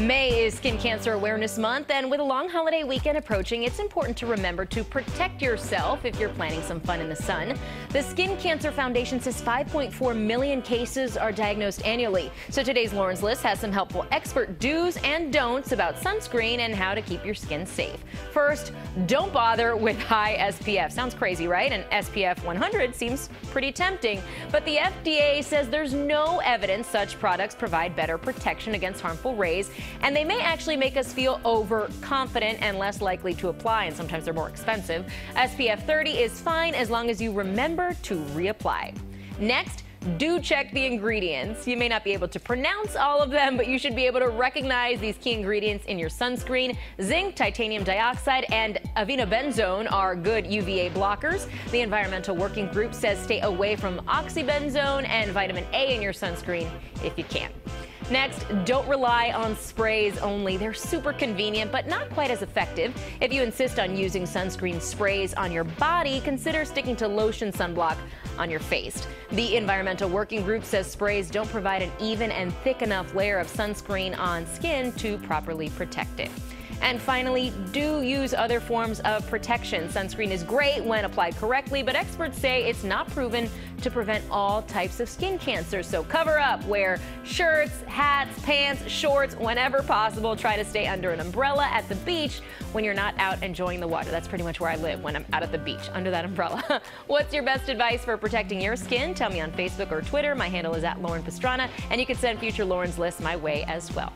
May is Skin Cancer Awareness Month, and with a long holiday weekend approaching, it's important to remember to protect yourself if you're planning some fun in the sun. The Skin Cancer Foundation says 5.4 million cases are diagnosed annually. So today's Lauren's List has some helpful expert do's and don'ts about sunscreen and how to keep your skin safe. First, don't bother with high SPF. Sounds crazy, right? An SPF 100 seems pretty tempting, but the FDA says there's no evidence such products provide better protection against harmful rays and they may actually make us feel overconfident and less likely to apply, and sometimes they're more expensive. SPF 30 is fine as long as you remember to reapply. Next, do check the ingredients. You may not be able to pronounce all of them, but you should be able to recognize these key ingredients in your sunscreen. Zinc, titanium dioxide, and avobenzone are good UVA blockers. The Environmental Working Group says stay away from oxybenzone and vitamin A in your sunscreen if you can. Next, don't rely on sprays only. They're super convenient, but not quite as effective. If you insist on using sunscreen sprays on your body, consider sticking to lotion sunblock on your face. The Environmental Working Group says sprays don't provide an even and thick enough layer of sunscreen on skin to properly protect it. And finally, do use other forms of protection. Sunscreen is great when applied correctly, but experts say it's not proven to prevent all types of skin cancer. So cover up, wear shirts, hats, pants, shorts whenever possible. Try to stay under an umbrella at the beach when you're not out enjoying the water. That's pretty much where I live when I'm out at the beach, under that umbrella. What's your best advice for protecting your skin? Tell me on Facebook or Twitter. My handle is at Lauren Pastrana, and you can send future Lauren's list my way as well.